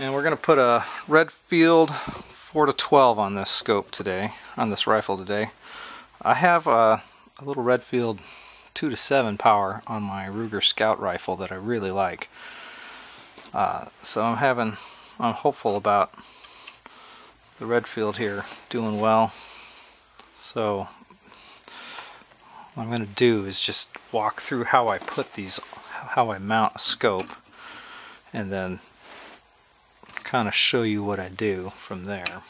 And we're going to put a Redfield 4 to 12 on this scope today, on this rifle today. I have a, a little Redfield 2 to 7 power on my Ruger Scout rifle that I really like. Uh, so I'm having, I'm hopeful about the Redfield here doing well. So what I'm going to do is just walk through how I put these, how I mount a scope, and then kind of show you what I do from there.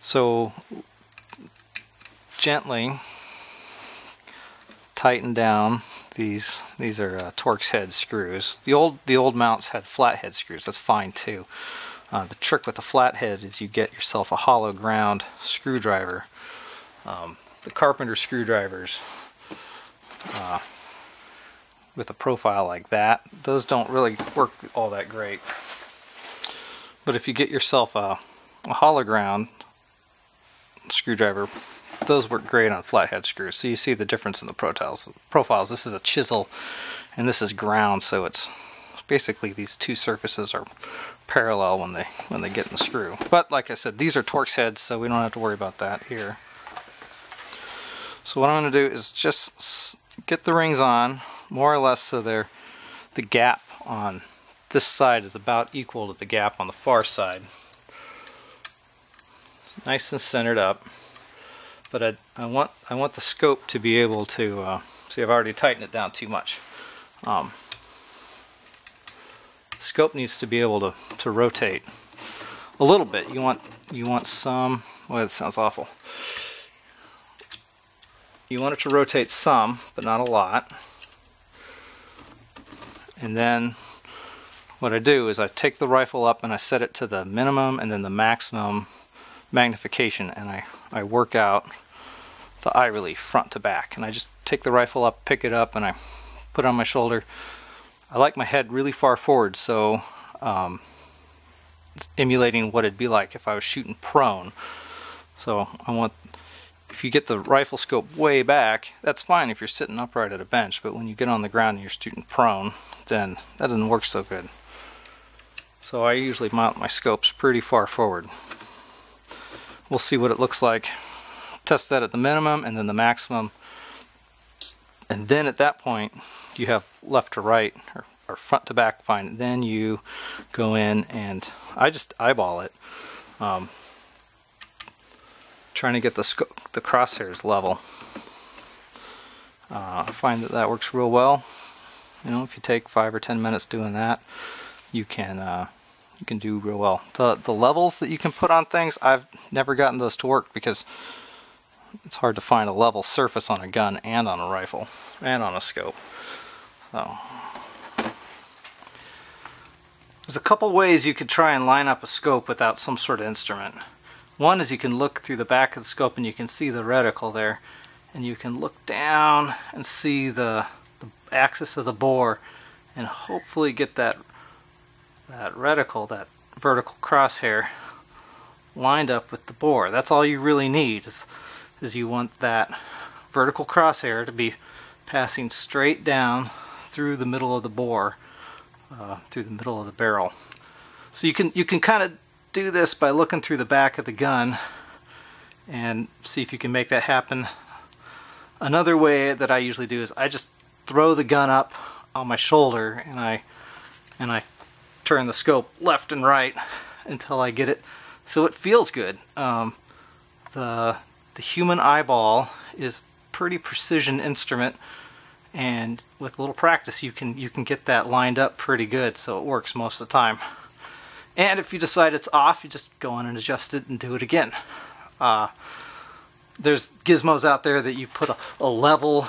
So gently tighten down these these are uh, Torx head screws. The old the old mounts had flathead screws. That's fine too. Uh, the trick with the flathead is you get yourself a hollow ground screwdriver. Um, the carpenter screwdrivers uh, with a profile like that, those don't really work all that great. But if you get yourself a, a hollow ground screwdriver, those work great on flathead screws. So you see the difference in the profiles. Profiles. This is a chisel, and this is ground. So it's basically these two surfaces are parallel when they when they get in the screw. But like I said, these are Torx heads, so we don't have to worry about that here. So what I'm going to do is just get the rings on, more or less so they're the gap on this side is about equal to the gap on the far side. It's nice and centered up. But I, I want I want the scope to be able to uh, see I've already tightened it down too much. Um, scope needs to be able to, to rotate a little bit. You want you want some well that sounds awful. You want it to rotate some, but not a lot. And then what I do is I take the rifle up and I set it to the minimum and then the maximum magnification and I, I work out the eye relief front to back. And I just take the rifle up pick it up and I put it on my shoulder. I like my head really far forward so um, emulating what it'd be like if I was shooting prone. So I want if you get the rifle scope way back that's fine if you're sitting upright at a bench but when you get on the ground and you're shooting prone then that doesn't work so good so I usually mount my scopes pretty far forward. We'll see what it looks like. Test that at the minimum and then the maximum. And then at that point, you have left to right or, or front to back fine. Then you go in and I just eyeball it. Um, trying to get the, the crosshairs level. Uh, I find that that works real well. You know, if you take five or ten minutes doing that, you can uh, you can do real well. The the levels that you can put on things, I've never gotten those to work because it's hard to find a level surface on a gun and on a rifle and on a scope. So there's a couple ways you could try and line up a scope without some sort of instrument. One is you can look through the back of the scope and you can see the reticle there and you can look down and see the, the axis of the bore and hopefully get that that reticle, that vertical crosshair lined up with the bore. That's all you really need is, is you want that vertical crosshair to be passing straight down through the middle of the bore, uh, through the middle of the barrel. So you can you can kind of do this by looking through the back of the gun and see if you can make that happen. Another way that I usually do is I just throw the gun up on my shoulder and I and I turn the scope left and right until I get it so it feels good. Um, the, the human eyeball is pretty precision instrument and with a little practice you can you can get that lined up pretty good so it works most of the time. And if you decide it's off, you just go on and adjust it and do it again. Uh, there's gizmos out there that you put a, a, level,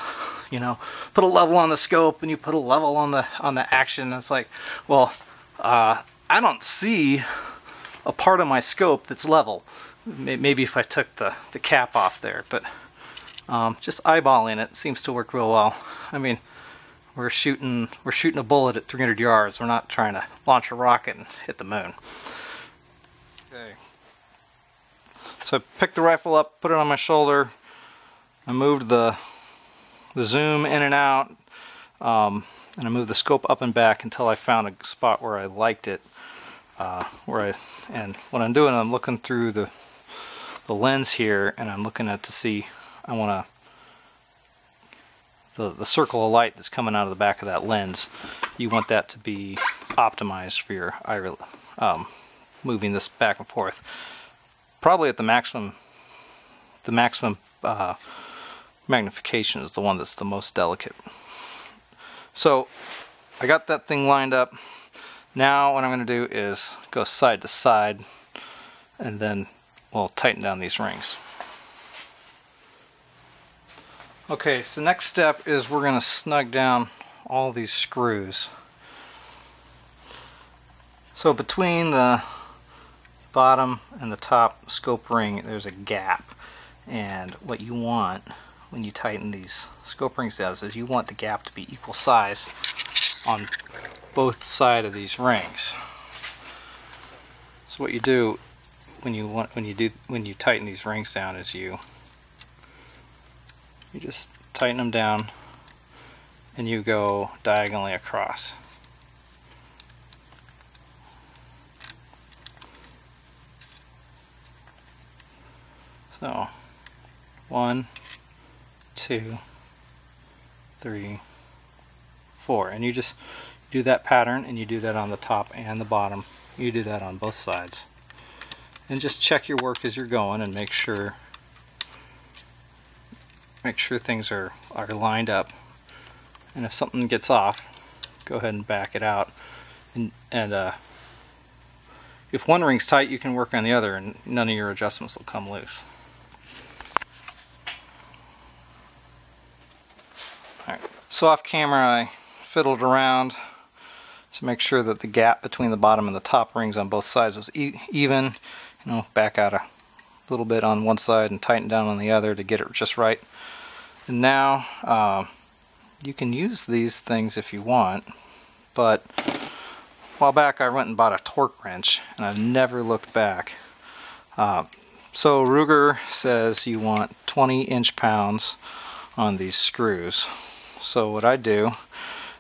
you know, put a level on the scope and you put a level on the on the action. And it's like, well, uh, I don't see a part of my scope that's level. Maybe if I took the, the cap off there, but um, just eyeballing it seems to work real well. I mean, we're shooting we're shooting a bullet at 300 yards. We're not trying to launch a rocket and hit the moon. Okay. So I picked the rifle up, put it on my shoulder. I moved the the zoom in and out. Um, and I moved the scope up and back until I found a spot where I liked it. uh, where I, and what I'm doing, I'm looking through the the lens here, and I'm looking at to see, I want to the, the circle of light that's coming out of the back of that lens, you want that to be optimized for your iris, um, moving this back and forth. Probably at the maximum, the maximum uh, magnification is the one that's the most delicate. So I got that thing lined up. Now what I'm going to do is go side to side and then we'll tighten down these rings. Okay, so next step is we're going to snug down all these screws. So between the bottom and the top scope ring there's a gap and what you want when you tighten these scope rings down is you want the gap to be equal size on both side of these rings. So what you do when you want when you do when you tighten these rings down is you you just tighten them down and you go diagonally across. So, one, two, three, four. And you just do that pattern and you do that on the top and the bottom. You do that on both sides. And just check your work as you're going and make sure make sure things are, are lined up. And if something gets off, go ahead and back it out. And, and uh, if one ring's tight, you can work on the other and none of your adjustments will come loose. So off camera I fiddled around to make sure that the gap between the bottom and the top rings on both sides was e even. You know, back out a little bit on one side and tighten down on the other to get it just right. And now uh, you can use these things if you want, but while back I went and bought a torque wrench and I've never looked back. Uh, so Ruger says you want 20 inch pounds on these screws. So what I do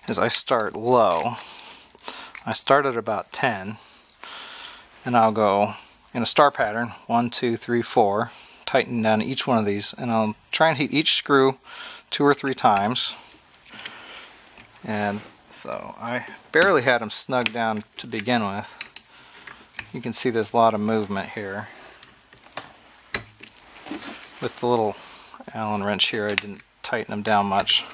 is I start low. I start at about 10 and I'll go in a star pattern, one, two, three, four, tighten down each one of these and I'll try and heat each screw two or three times. And so I barely had them snug down to begin with. You can see there's a lot of movement here. With the little Allen wrench here I didn't tighten them down much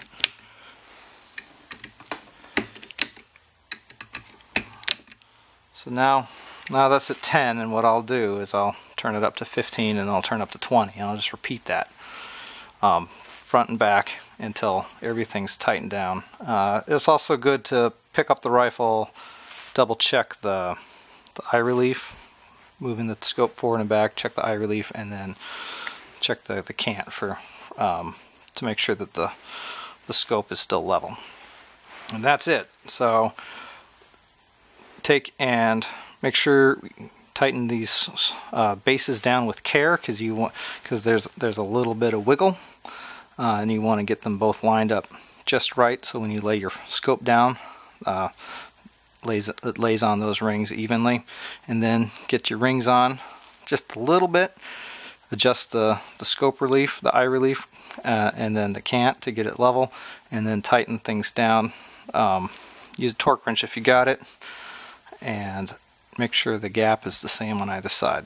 so now now that's at 10 and what I'll do is I'll turn it up to 15 and I'll turn up to 20 and I'll just repeat that um, front and back until everything's tightened down. Uh, it's also good to pick up the rifle, double check the, the eye relief, moving the scope forward and back, check the eye relief and then check the, the cant for um, to make sure that the, the scope is still level. And that's it. So take and make sure tighten these uh, bases down with care because you want because there's there's a little bit of wiggle uh, and you want to get them both lined up just right. So when you lay your scope down uh, lays it lays on those rings evenly and then get your rings on just a little bit adjust the, the scope relief the eye relief uh, and then the cant to get it level and then tighten things down. Um, use a torque wrench if you got it and make sure the gap is the same on either side.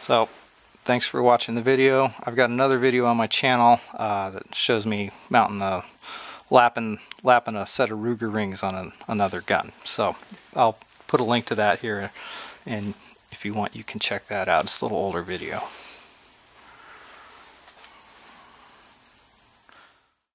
So thanks for watching the video. I've got another video on my channel uh, that shows me mounting a lapping, lapping a set of Ruger rings on another gun. So I'll put a link to that here and if you want you can check that out. It's a little older video.